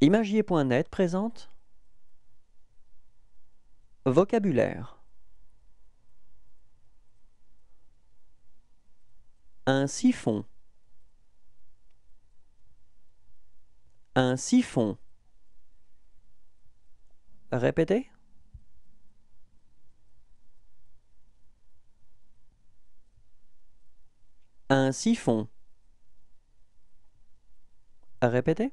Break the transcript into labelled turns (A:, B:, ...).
A: Imagier.net présente Vocabulaire. Un siphon. Un siphon. Répétez. Un siphon. Répétez